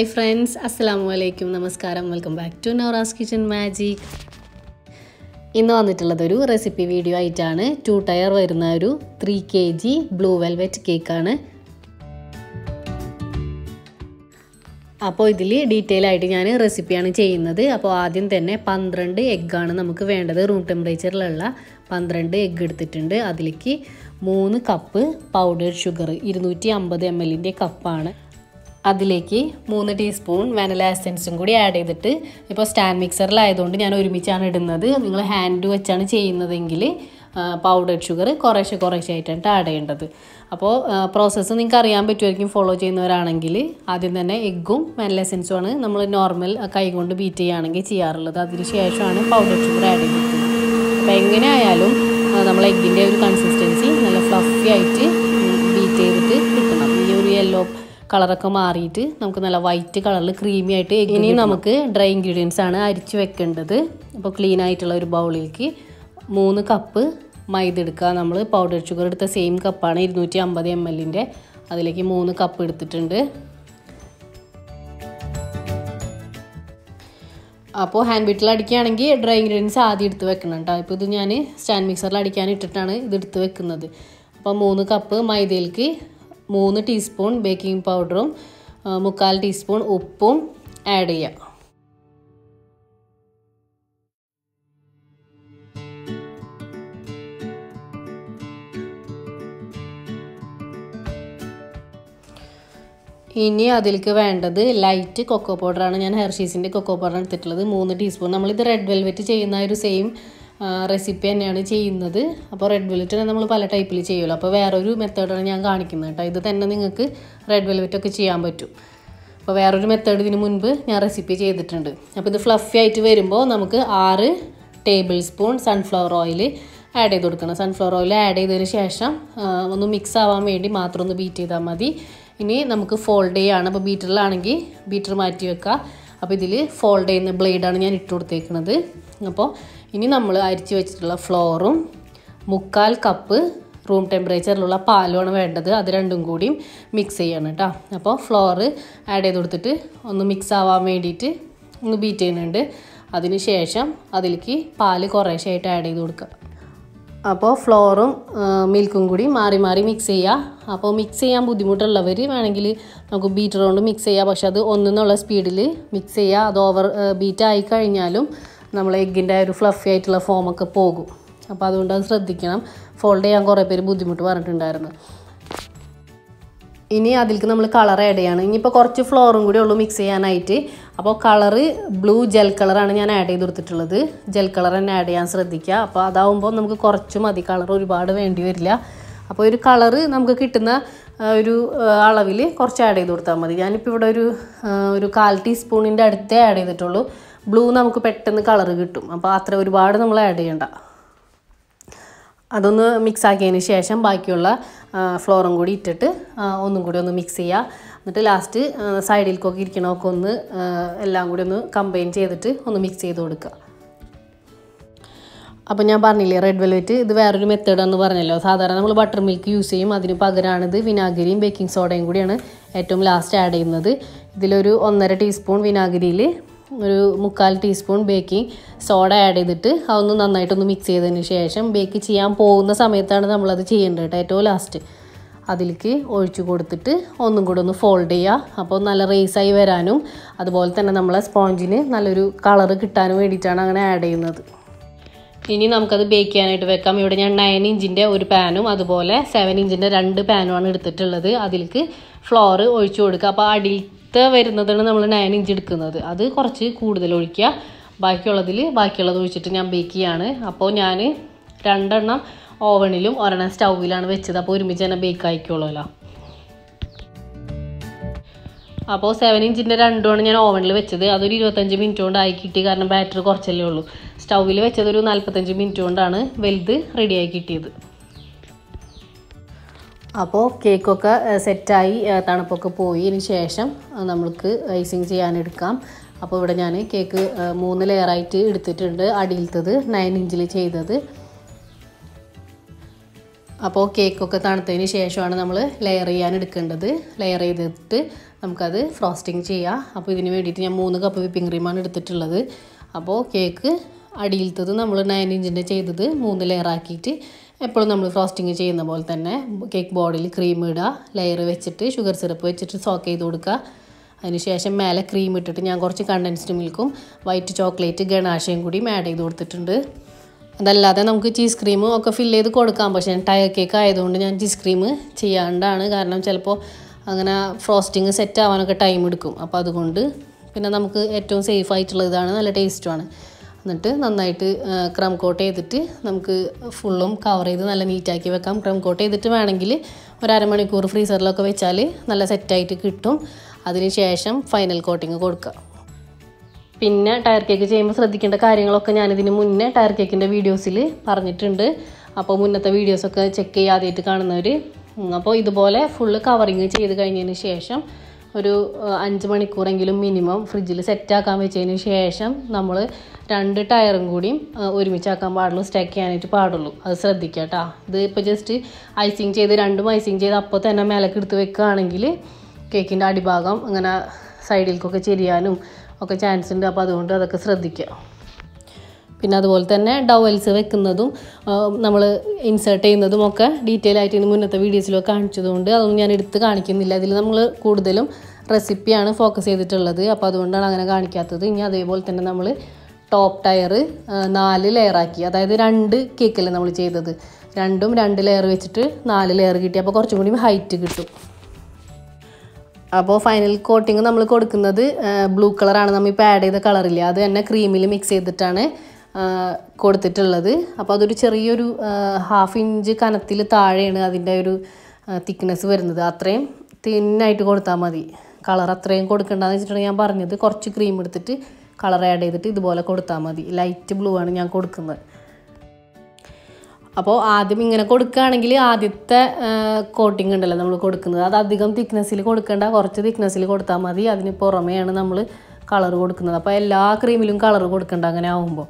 Hi friends അസ്സലാമു അലൈക്കും. നമസ്കാരം. Welcome back to Nora's kitchen magic. ഇന്ന് വന്നിട്ടുള്ളത് ഒരു റെസിപ്പി വീഡിയോ ആയിട്ടാണ്. ടു ടയർ വരുന്ന ഒരു three K G blue velvet കേക്കാണ്. അപ്പോൾ ഇതിൽ ഡീറ്റെയിൽ ആയിട്ട് ഞാൻ റെസിപ്പിയാണ് ചെയ്യുന്നത്. അപ്പോൾ ആദ്യം തന്നെ പന്ത്രണ്ട് എഗ്ഗാണ് നമുക്ക് വേണ്ടത്. റൂം ടെമ്പറേച്ചറിലുള്ള പന്ത്രണ്ട് എഗ്ഗ് എടുത്തിട്ടുണ്ട്. അതിലേക്ക് മൂന്ന് കപ്പ് പൗഡേഡ് ഷുഗർ ഇരുന്നൂറ്റി അമ്പത് എം എല്ലിന്റെ കപ്പാണ് അതിലേക്ക് മൂന്ന് ടീസ്പൂൺ വാനില എസൻസും കൂടി ആഡ് ചെയ്തിട്ട് ഇപ്പോൾ സ്റ്റാൻഡ് മിക്സറിലായതുകൊണ്ട് ഞാൻ ഒരുമിച്ചാണ് ഇടുന്നത്. നിങ്ങൾ ഹാൻഡ് വെച്ചാണ് ചെയ്യുന്നതെങ്കിൽ പൗഡർ ഷുഗർ കുറേശ്ശെ കുറേശ്ശെ ആയിട്ടാണ് ആഡ് ചെയ്യേണ്ടത്. അപ്പോൾ പ്രോസസ്സ് നിങ്ങൾക്ക് അറിയാൻ പറ്റുമായിരിക്കും ഫോളോ ചെയ്യുന്നവരാണെങ്കിൽ. ആദ്യം തന്നെ എഗ്ഗും വാനില എസൻസും ആണ് നമ്മൾ നോർമൽ കൈ കൊണ്ട് ബീറ്റ് ചെയ്യുകയാണെങ്കിൽ ചെയ്യാറുള്ളത്. അതിന് ശേഷമാണ് പൗഡർ ഷുഗർ ആഡ് ചെയ്യുന്നത് അപ്പോൾ എങ്ങനെ ആയാലും നമ്മൾ എഗ്ഗിന്റെ ഒരു കൺസിസ്റ്റൻസി നല്ല ഫ്ലഫി ആയിട്ട് കളറൊക്കെ മാറിയിട്ട് നമുക്ക് നല്ല വൈറ്റ് കളറിൽ ക്രീമി ആയിട്ട് ഇനി നമുക്ക് ഡ്രൈ ഇൻഗ്രീഡിയൻസ് ആണ് അരിച്ച് വെക്കേണ്ടത്. അപ്പോൾ ക്ലീൻ ആയിട്ടുള്ള ഒരു ബൗളിലേക്ക് മൂന്ന് കപ്പ് മൈദ എടുക്കുക. നമ്മൾ പൗഡർ ഷുഗർ എടുത്ത സെയിം കപ്പാണ് ഇരുന്നൂറ്റി അമ്പത് എം എല്ലിന്റെ അതിലേക്ക് മൂന്ന് കപ്പ് എടുത്തിട്ടുണ്ട്. അപ്പോൾ ഹാൻഡ് ബീറ്റിൽ അടിക്കുകയാണെങ്കിൽ ഡ്രൈ ഇൻഗ്രീഡിയൻസ് ആദ്യം എടുത്ത് വെക്കണം കേട്ടോ ഇപ്പോൾ ഇത് ഞാൻ സ്റ്റാൻഡ് മിക്സറിൽ അടിക്കാൻ ഇട്ടിട്ടാണ് ഇത് എടുത്ത് വെക്കുന്നത്. അപ്പോൾ മൂന്ന് കപ്പ് മൈദയിലേക്ക് മൂന്ന് ടീസ്പൂൺ ബേക്കിംഗ് പൗഡറും മുക്കാൽ ടീസ്പൂൺ ഉപ്പും ആഡ് ചെയ്യാം. ഇനി അതിലേക്ക് വേണ്ടത് ലൈറ്റ് കൊക്കോ പൗഡറാണ് ഞാൻ ഹെർഷീസിന്റെ കൊക്കോ പൗഡർ എടുത്തിട്ടുള്ളത്. മൂന്ന് ടീസ്പൂൺ. നമ്മളിത് റെഡ് വെൽവെറ്റ് ചെയ്യുന്ന ഒരു സെയിം റെസിപ്പി തന്നെയാണ് ചെയ്യുന്നത്. അപ്പോൾ റെഡ് വെൽവെറ്റ് നമ്മൾ പല ടൈപ്പിൽ ചെയ്യുമല്ലോ. അപ്പോൾ വേറൊരു മെത്തേഡാണ് ഞാൻ കാണിക്കുന്നത് കേട്ടോ. ഇത് തന്നെ നിങ്ങൾക്ക് റെഡ് വെൽവെറ്റ് ഒക്കെ ചെയ്യാൻ പറ്റും. അപ്പോൾ വേറൊരു മെത്തേഡ് ഇതിന് മുൻപ് ഞാൻ റെസിപ്പി ചെയ്തിട്ടുണ്ട്. അപ്പോൾ ഇത് ഫ്ലഫി ആയിട്ട് വരുമ്പോൾ നമുക്ക് ആറ് tablespoon sunflower oil add ചെയ്ത് കൊടുക്കണം. സൺഫ്ലവർ ഓയിൽ ആഡ് ചെയ്തതിന് ശേഷം ഒന്ന് മിക്സ് ആവാൻ വേണ്ടി മാത്രം ഒന്ന് ബീറ്റ് ചെയ്താൽ മതി. ഇനി നമുക്ക് ഫോൾഡ് ചെയ്യാണ്. അപ്പോൾ ബീറ്ററിലാണെങ്കിൽ ബീറ്റർ മാറ്റി വെക്കുക അപ്പോൾ ഇതിൽ ഫോൾഡ് ചെയ്യുന്ന ബ്ലേഡാണ് ഞാൻ ഇട്ട് കൊടുത്തേക്കുന്നത് അപ്പോൾ ഇനി നമ്മൾ അരിച്ച് വെച്ചിട്ടുള്ള ഫ്ലോറും മുക്കാൽ കപ്പ് റൂം ടെമ്പറേച്ചറിലുള്ള പാലുമാണ് വേണ്ടത്. അത് രണ്ടും കൂടിയും മിക്സ് ചെയ്യണം കേട്ടോ. അപ്പോൾ ഫ്ലോറ് ആഡ് ചെയ്ത് കൊടുത്തിട്ട് ഒന്ന് മിക്സ് ആവാൻ വേണ്ടിയിട്ട് ഒന്ന് ബീറ്റ് ചെയ്യുന്നുണ്ട്. അതിന് ശേഷം അതിലേക്ക് പാൽ കുറേശ്ശായിട്ട് ആഡ് ചെയ്ത് കൊടുക്കുക. അപ്പോൾ ഫ്ലോറും മിൽക്കും കൂടി മാറി മാറി മിക്സ് ചെയ്യുക. അപ്പോൾ മിക്സ് ചെയ്യാൻ ബുദ്ധിമുട്ടുള്ളവർ വേണമെങ്കിൽ നമുക്ക് ബീറ്റർ കൊണ്ട് മിക്സ് ചെയ്യുക പക്ഷെ അത് ഒന്നെന്നുള്ള സ്പീഡിൽ മിക്സ് ചെയ്യുക. അത് ഓവർ ബീറ്റ് ആയി കഴിഞ്ഞാലും നമ്മൾ എഗ്ഗിന്റെ ഒരു ഫ്ലഫി ആയിട്ടുള്ള ഫോമൊക്കെ പോകും. അപ്പോൾ അതുകൊണ്ട് അത് ശ്രദ്ധിക്കണം. ഫോൾഡ് ചെയ്യാൻ കുറേ പേര് ബുദ്ധിമുട്ട് പറഞ്ഞിട്ടുണ്ടായിരുന്നു. ഇനി അതിലേക്ക് നമ്മൾ കളർ ആഡ് ചെയ്യണം. ഇനിയിപ്പോൾ കുറച്ച് ഫ്ലോറും കൂടി ഉള്ളൂ മിക്സ് ചെയ്യാനായിട്ട്. അപ്പോൾ കളറ് ബ്ലൂ ജെൽ കളറാണ് ഞാൻ ആഡ് ചെയ്ത് കൊടുത്തിട്ടുള്ളത്. ജെൽ കളർ തന്നെ ആഡ് ചെയ്യാൻ ശ്രദ്ധിക്കുക. അപ്പോൾ അതാവുമ്പോൾ നമുക്ക് കുറച്ച് മതി. കളർ ഒരുപാട് വേണ്ടി വരില്ല. അപ്പോൾ ഒരു കളറ് നമുക്ക് കിട്ടുന്ന ഒരു അളവിൽ കുറച്ച് ആഡ് ചെയ്ത് കൊടുത്താൽ മതി. ഞാനിപ്പോൾ ഇവിടെ ഒരു ഒരു കാൽ ടീസ്പൂണിന്റെ അടുത്തേ ആഡ് ചെയ്തിട്ടുള്ളൂ. ബ്ലൂ നമുക്ക് പെട്ടെന്ന് കളർ കിട്ടും. അപ്പോൾ അത്ര ഒരുപാട് നമ്മൾ ആഡ് ചെയ്യണ്ട. അതൊന്ന് മിക്സ് ആക്കിയതിന് ശേഷം ബാക്കിയുള്ള ഫ്ലോറും കൂടി ഇട്ടിട്ട് ഒന്നും കൂടി ഒന്ന് മിക്സ് ചെയ്യുക എന്നിട്ട് ലാസ്റ്റ് സൈഡിലേക്കൊക്കെ ഇരിക്കണമൊക്കെ ഒന്ന് എല്ലാം കൂടി ഒന്ന് കമ്പൈൻ ചെയ്തിട്ട് ഒന്ന് മിക്സ് ചെയ്ത് കൊടുക്കുക അപ്പോൾ ഞാൻ പറഞ്ഞില്ലേ റെഡ് വെൽവെറ്റ് ഇത് വേറൊരു മെത്തേഡാന്ന് പറഞ്ഞല്ലോ. സാധാരണ നമ്മൾ ബട്ടർ മിൽക്ക് യൂസ് ചെയ്യും. അതിന് പകരമാണിത് വിനാഗിരിയും ബേക്കിംഗ് സോഡയും കൂടിയാണ് ഏറ്റവും ലാസ്റ്റ് ആഡ് ചെയ്യുന്നത്. ഇതിലൊരു ഒന്നര ടീസ്പൂൺ വിനാഗിരിയിൽ ഒരു മുക്കാൽ ടീസ്പൂൺ ബേക്കിംഗ് സോഡ ആഡ് ചെയ്തിട്ട് അതൊന്ന് നന്നായിട്ടൊന്ന് മിക്സ് ചെയ്തതിന് ശേഷം ബേക്ക് ചെയ്യാൻ പോകുന്ന സമയത്താണ് നമ്മളത് ചെയ്യേണ്ടത് കേട്ടോ ഏറ്റവും ലാസ്റ്റ് അതിലേക്ക് ഒഴിച്ചു കൊടുത്തിട്ട് ഒന്നും കൂടെ ഒന്ന് ഫോൾഡ് ചെയ്യുക അപ്പോൾ നല്ല റേസായി വരാനും അതുപോലെ തന്നെ നമ്മളെ സ്പോഞ്ചിന് നല്ലൊരു കളറ് കിട്ടാനും വേണ്ടിയിട്ടാണ് അങ്ങനെ ആഡ് ചെയ്യുന്നത്. ഇനി നമുക്കത് ബേക്ക് ചെയ്യാനായിട്ട് വെക്കാം. ഇവിടെ ഞാൻ നയൻ ഇഞ്ചിന്റെ ഒരു പാനും അതുപോലെ സെവൻ ഇഞ്ചിന്റെ രണ്ട് പാനുമാണ് എടുത്തിട്ടുള്ളത്. അതിലേക്ക് ഫ്ലോർ ഒഴിച്ചു കൊടുക്കുക. അപ്പോൾ അടിയിലത്തെ വരുന്നതാണ് നമ്മൾ നയൻ ഇഞ്ച് എടുക്കുന്നത്. അത് കുറച്ച് കൂടുതൽ ഒഴിക്കുക. ബാക്കിയുള്ളതിൽ ബാക്കിയുള്ളത് ഒഴിച്ചിട്ട് ഞാൻ ബേക്ക് ചെയ്യാണ്. അപ്പോൾ ഞാൻ രണ്ടെണ്ണം ഓവണിലും ഒരെണ്ണം സ്റ്റൗവിലാണ് വെച്ചത്. അപ്പോൾ ഒരുമിച്ച് തന്നെ ബേക്ക് ആയിക്കോളുമല്ലോ. അപ്പോൾ സെവൻ ഇഞ്ചിന്റെ രണ്ടുമാണ് ഞാൻ ഓവനിൽ വെച്ചത്. അതൊരു ഇരുപത്തഞ്ച് മിനിറ്റ് കൊണ്ട് ആയി കിട്ടി. കാരണം ബാറ്ററി കുറച്ചല്ലേ ഉള്ളൂ. സ്റ്റൗവിൽ വെച്ചത് ഒരു നാൽപ്പത്തഞ്ച് മിനിറ്റ് കൊണ്ടാണ് വലുത് റെഡിയായി കിട്ടിയത്. അപ്പോൾ കേക്കൊക്കെ സെറ്റായി തണുപ്പൊക്കെ പോയി. പോയതിന് ശേഷം നമ്മൾക്ക് ഐസിങ് ചെയ്യാനെടുക്കാം. അപ്പോൾ ഇവിടെ ഞാൻ കേക്ക് മൂന്ന് ലെയറായിട്ട് എടുത്തിട്ടുണ്ട്. അടിയിലത്തത് നയൻ ഇഞ്ചിൽ ചെയ്തത്. അപ്പോൾ കേക്കൊക്കെ തണുത്തതിന് ശേഷമാണ് നമ്മൾ ലെയർ ചെയ്യാൻ എടുക്കേണ്ടത്. ലെയർ ചെയ്തിട്ട് നമുക്കത് ഫ്രോസ്റ്റിംഗ് ചെയ്യാം. അപ്പോൾ ഇതിന് വേണ്ടിയിട്ട് ഞാൻ മൂന്ന് കപ്പ് വിപ്പിംഗ് ക്രീമാണ് എടുത്തിട്ടുള്ളത്. അപ്പോൾ കേക്ക് അടിയിലത്തത് നമ്മൾ നയൻ ഇഞ്ചിന്റെ ചെയ്തത് മൂന്ന് ലെയർ ആക്കിയിട്ട് എപ്പോഴും നമ്മൾ ഫ്രോസ്റ്റിംഗ് ചെയ്യുന്ന പോലെ തന്നെ കേക്ക് ബോർഡിൽ ക്രീം ഇടുക ലെയർ വെച്ചിട്ട് ഷുഗർ സിറപ്പ് വെച്ചിട്ട് സോക്ക് ചെയ്ത് കൊടുക്കുക. അതിനുശേഷം മേലെ ക്രീം ഇട്ടിട്ട് ഞാൻ കുറച്ച് കണ്ടൻസ്ഡ് മിൽക്കും വൈറ്റ് ചോക്ലേറ്റ് ഗണാശയും കൂടി ആഡ് ചെയ്ത് കൊടുത്തിട്ടുണ്ട്. അതല്ലാതെ നമുക്ക് ചീസ് ക്രീം ഒക്കെ ഫില്ല് ചെയ്ത് കൊടുക്കാം. പക്ഷേ ടയർ കേക്ക് ആയതുകൊണ്ട് ഞാൻ ചീസ് ക്രീം ചെയ്യാണ്ടാണ്. കാരണം ചിലപ്പോൾ അങ്ങനെ ഫ്രോസ്റ്റിങ് സെറ്റ് ആവാനൊക്കെ ടൈം എടുക്കും. അപ്പോൾ അതുകൊണ്ട് പിന്നെ നമുക്ക് ഏറ്റവും സേഫ് ആയിട്ടുള്ള ഇതാണ്. നല്ല ടേസ്റ്റുമാണ് എന്നിട്ട് നന്നായിട്ട് ക്രം കോട്ട് ചെയ്തിട്ട് നമുക്ക് ഫുള്ളും കവർ ചെയ്ത് നല്ല നീറ്റാക്കി വെക്കാം. ക്രം കോട്ട് ചെയ്തിട്ട് വേണമെങ്കിൽ ഒരു അരമണിക്കൂർ ഫ്രീസറിലൊക്കെ വെച്ചാൽ നല്ല സെറ്റായിട്ട് കിട്ടും. അതിന് ശേഷം ഫൈനൽ കോട്ടിങ് കൊടുക്കുക പിന്നെ ടയർ കേക്ക് ചെയ്യുമ്പോൾ ശ്രദ്ധിക്കേണ്ട കാര്യങ്ങളൊക്കെ ഞാനിതിന് മുന്നേ ടയർ കേക്കിന്റെ വീഡിയോസിൽ പറഞ്ഞിട്ടുണ്ട്. അപ്പോൾ മുന്നത്തെ വീഡിയോസൊക്കെ ചെക്ക് ചെയ്യാതെയായിട്ട് കാണുന്നവർ അപ്പോൾ ഇതുപോലെ ഫുള്ള് കവറിങ് ചെയ്ത് കഴിഞ്ഞതിന് ശേഷം ഒരു അഞ്ച് മണിക്കൂറെങ്കിലും മിനിമം ഫ്രിഡ്ജിൽ സെറ്റാക്കാൻ വെച്ചതിന് ശേഷം നമ്മൾ രണ്ട് ടയറും കൂടിയും ഒരുമിച്ചാക്കാൻ പാടുള്ളൂ സ്റ്റക്ക് ചെയ്യാനായിട്ട് പാടുള്ളൂ. അത് ശ്രദ്ധിക്കുക കേട്ടോ ഇത് ഇപ്പോൾ ജസ്റ്റ് ഐസിങ് ചെയ്ത് രണ്ടും ഐസിങ് ചെയ്ത് അപ്പോൾ തന്നെ മേലേക്ക് എടുത്ത് വെക്കുകയാണെങ്കിൽ കേക്കിന്റെ അടിഭാഗം അങ്ങനെ സൈഡിലേക്കൊക്കെ ചെരിയാനും ഒക്കെ ചാൻസ് ഉണ്ട് അപ്പോൾ അതുകൊണ്ട് അതൊക്കെ ശ്രദ്ധിക്കുക. പിന്നെ അതുപോലെ തന്നെ ഡവൽസ് വെക്കുന്നതും നമ്മൾ ഇൻസേർട്ട് ചെയ്യുന്നതും ഒക്കെ ഡീറ്റെയിൽ ആയിട്ട് ഇന്ന് മുന്നത്തെ വീഡിയോസിലൊക്കെ കാണിച്ചതുകൊണ്ട് അതൊന്നും ഞാൻ എടുത്ത് കാണിക്കുന്നില്ല. അതിൽ നമ്മൾ കൂടുതലും റെസിപ്പിയാണ് ഫോക്കസ് ചെയ്തിട്ടുള്ളത്. അപ്പോൾ അതുകൊണ്ടാണ് അങ്ങനെ കാണിക്കാത്തത്. ഇനി അതേപോലെ തന്നെ നമ്മൾ ടോപ്പ് ടയർ നാല് ലെയറാക്കി അതായത് രണ്ട് കേക്കല്ലേ നമ്മൾ ചെയ്തത്. രണ്ടും രണ്ട് ലെയർ വെച്ചിട്ട് നാല് ലെയർ കിട്ടി. അപ്പോൾ കുറച്ചും കൂടി ഹൈറ്റ് കിട്ടും. അപ്പോൾ ഫൈനൽ കോട്ടിങ് നമ്മൾ കൊടുക്കുന്നത് ബ്ലൂ കളറാണ് നമ്മൾ ഇപ്പോൾ ആഡ് ചെയ്ത കളറില്ല അത് തന്നെ ക്രീമിൽ മിക്സ് ചെയ്തിട്ടാണ് കൊടുത്തിട്ടുള്ളത്. അപ്പോൾ അതൊരു ചെറിയൊരു ഹാഫ് ഇഞ്ച് കനത്തിൽ താഴെയാണ് അതിന്റെ ഒരു തിക്നെസ് വരുന്നത്. അത്രയും തിന്നായിട്ട് കൊടുത്താൽ മതി. കളർ അത്രയും കൊടുക്കണ്ടെന്ന് വെച്ചിട്ടുണ്ടെങ്കിൽ ഞാൻ പറഞ്ഞത്. കുറച്ച് ക്രീം എടുത്തിട്ട് കളർ ആഡ് ചെയ്തിട്ട് ഇതുപോലെ കൊടുത്താൽ മതി. ലൈറ്റ് ബ്ലൂ ആണ് ഞാൻ കൊടുക്കുന്നത്. അപ്പോൾ ആദ്യം ഇങ്ങനെ കൊടുക്കുകയാണെങ്കിൽ ആദ്യത്തെ കോട്ടിംഗ് ഉണ്ടല്ലോ നമ്മൾ കൊടുക്കുന്നത്. അത് അധികം തിക്നെസ്സിൽ കൊടുക്കേണ്ട. കുറച്ച് തിക്നെസ്സിൽ കൊടുത്താൽ മതി. അതിന് പുറമെയാണ് നമ്മൾ കളർ കൊടുക്കുന്നത്. അപ്പോൾ എല്ലാ ക്രീമിലും കളർ കൊടുക്കേണ്ട അങ്ങനെ ആവുമ്പോൾ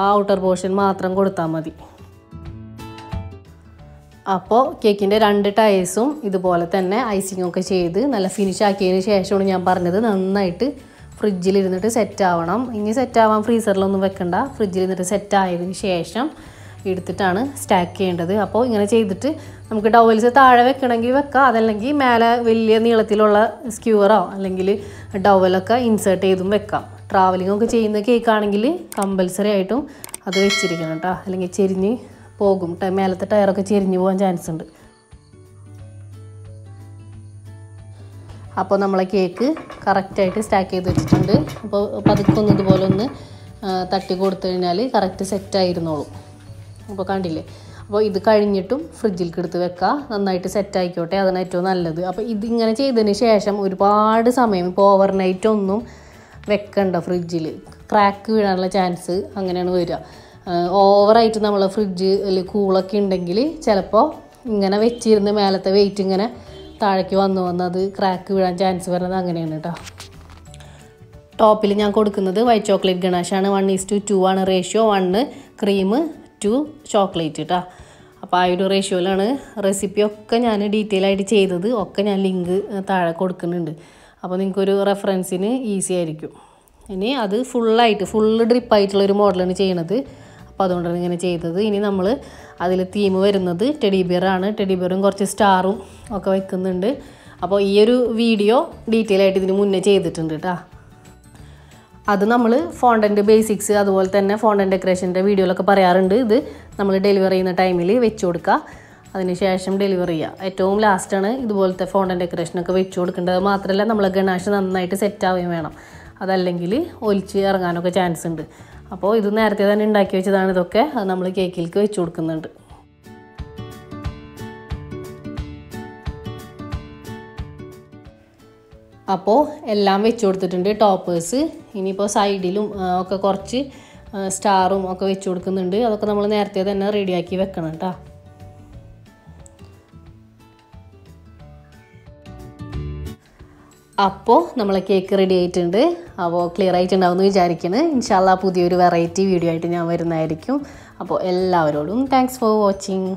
ആ ഔട്ടർ പോർഷൻ മാത്രം കൊടുത്താൽ മതി. അപ്പോൾ കേക്കിന്റെ രണ്ട് ടയേഴ്സും ഇതുപോലെ തന്നെ ഐസിങ് ഒക്കെ ചെയ്ത് നല്ല ഫിനിഷ് ആക്കിയതിന് ശേഷമാണ് ഞാൻ പറഞ്ഞത് നന്നായിട്ട് ഫ്രിഡ്ജിലിരുന്നിട്ട് സെറ്റ് ആവണം. ഇനി സെറ്റ് ആവാൻ ഫ്രീസറിലൊന്നും വെക്കണ്ട. ഫ്രിഡ്ജിലിരുന്നിട്ട് സെറ്റ് ആയതിന് ശേഷം എടുത്തിട്ടാണ് സ്റ്റാക്ക് ചെയ്യേണ്ടത്. അപ്പോൾ ഇങ്ങനെ ചെയ്തിട്ട് നമുക്ക് ഡവൽസ് താഴെ വെക്കണമെങ്കിൽ വെക്കാം. അതല്ലെങ്കിൽ മേലെ വലിയ നീളത്തിലുള്ള സ്ക്യൂറോ അല്ലെങ്കിൽ ഡവലൊക്കെ ഇൻസേർട്ട് ചെയ്തും വെക്കാം. ട്രാവലിംഗ് ഒക്കെ ചെയ്യുന്ന കേക്കാണെങ്കിൽ കമ്പൽസറി ആയിട്ടും അത് വെച്ചിരിക്കണം കേട്ടോ അല്ലെങ്കിൽ ചെരിഞ്ഞ് പോകും. മേലത്തെ ടയറൊക്കെ ചെരിഞ്ഞ് പോകാൻ ചാൻസ് ഉണ്ട്. അപ്പോൾ നമ്മളെ കേക്ക് കറക്റ്റായിട്ട് സ്റ്റാക്ക് ചെയ്ത് വെച്ചിട്ടുണ്ട്. അപ്പോൾ പതുക്കൊന്നതുപോലെ ഒന്ന് തട്ടി കൊടുത്തു കഴിഞ്ഞാൽ കറക്റ്റ് സെറ്റായിരുന്നോളും അപ്പോൾ കണ്ടില്ലേ? അപ്പോൾ ഇത് കഴിഞ്ഞിട്ടും ഫ്രിഡ്ജിലേക്ക് എടുത്ത് വെക്കുക നന്നായിട്ട് സെറ്റ് ആയിക്കോട്ടെ അതാണ് ഏറ്റവും നല്ലത്. അപ്പോൾ ഇതിങ്ങനെ ചെയ്തതിന് ശേഷം ഒരുപാട് സമയം ഇപ്പോൾ ഓവർനൈറ്റ് ഒന്നും വെക്കണ്ട ഫ്രിഡ്ജിൽ ക്രാക്ക് വീഴാനുള്ള ചാൻസ് അങ്ങനെയാണ് വരിക. ഓവറായിട്ട് നമ്മൾ ഫ്രിഡ്ജിൽ കൂളൊക്കെ ഉണ്ടെങ്കിൽ ചിലപ്പോൾ ഇങ്ങനെ വെച്ചിരുന്ന് മേലത്തെ വെയിറ്റ് ഇങ്ങനെ താഴേക്ക് വന്നു വന്നത് ക്രാക്ക് വീഴാൻ ചാൻസ് വരുന്നത് അങ്ങനെയാണ് കേട്ടോ ടോപ്പിൽ ഞാൻ കൊടുക്കുന്നത് വൈറ്റ് ചോക്ലേറ്റ് ഗണാഷാണ് വൺ ഈസ് ടു ടു ആണ്. Ratio one cream two chocolate കേട്ടോ അപ്പോൾ ആ ഒരു റേഷ്യോയിലാണ് റെസിപ്പി ഒക്കെ ഞാൻ ഡീറ്റെയിൽ ആയിട്ട് ചെയ്തത്. ഒക്കെ ഞാൻ ലിങ്ക് താഴെ കൊടുക്കുന്നുണ്ട്. അപ്പോൾ നിങ്ങൾക്കൊരു റെഫറൻസിന് ഈസി ആയിരിക്കും. ഇനി അത് ഫുള്ളായിട്ട് ഫുള്ള് ഡ്രിപ്പായിട്ടുള്ള ഒരു മോഡലാണ് ചെയ്യണത്. അപ്പോൾ അതുകൊണ്ടാണ് ഇങ്ങനെ ചെയ്തത്. ഇനി നമ്മൾ അതിൽ തീം വരുന്നത് ടെഡി ബിയറാണ് ടെഡി ബിയറും കുറച്ച് സ്റ്റാറും ഒക്കെ വെക്കുന്നുണ്ട്. അപ്പോൾ ഈ ഒരു വീഡിയോ ഡീറ്റെയിൽ ആയിട്ട് ഇതിന് മുന്നേ ചെയ്തിട്ടുണ്ട് കേട്ടോ അത് നമ്മൾ ഫോണ്ടന്റ് ബേസിക്സ് അതുപോലെ തന്നെ ഫോണ്ടന്റ് ഡെക്കറേഷന്റെ വീഡിയോയിലൊക്കെ പറയാറുണ്ട്. ഇത് നമ്മൾ ഡെലിവറി ചെയ്യുന്ന ടൈമിൽ വെച്ച് കൊടുക്കുക അതിനുശേഷം ഡെലിവറി ചെയ്യുക ഏറ്റവും ലാസ്റ്റാണ് ഇതുപോലത്തെ ഫോണ്ടന്റ് ഡെക്കറേഷനൊക്കെ വെച്ച് കൊടുക്കേണ്ടത്. മാത്രമല്ല നമ്മൾ ഗണാഷ് നന്നായിട്ട് സെറ്റ് ആവുകയും വേണം. അതല്ലെങ്കിൽ ഒലിച്ച് ഇറങ്ങാനൊക്കെ ചാൻസ് ഉണ്ട്. അപ്പോൾ ഇത് നേരത്തെ തന്നെ ഉണ്ടാക്കി വെച്ചതാണ് ഇതൊക്കെ. അത് നമ്മൾ കേക്കിലേക്ക് വെച്ച് കൊടുക്കുന്നുണ്ട്. അപ്പോൾ എല്ലാം വെച്ച് കൊടുത്തിട്ടുണ്ട് ടോപ്പേഴ്സ് ഇനിയിപ്പോൾ സൈഡിലും ഒക്കെ കുറച്ച് സ്റ്റാറും ഒക്കെ വെച്ച് കൊടുക്കുന്നുണ്ട് അതൊക്കെ നമ്മൾ നേരത്തെ തന്നെ റെഡിയാക്കി വെക്കണം കേട്ടോ അപ്പോൾ നമ്മൾ കേക്ക് റെഡി ആയിട്ടുണ്ട്. അപ്പോൾ ക്ലിയർ ആയിട്ടുണ്ടാവും എന്ന് വിചാരിക്കുന്നു ഇൻഷാല്ല പുതിയൊരു വെറൈറ്റി വീഡിയോ ആയിട്ട് ഞാൻ വരുന്നതായിരിക്കും. അപ്പോൾ എല്ലാവരോടും താങ്ക്സ് ഫോർ വാച്ചിങ്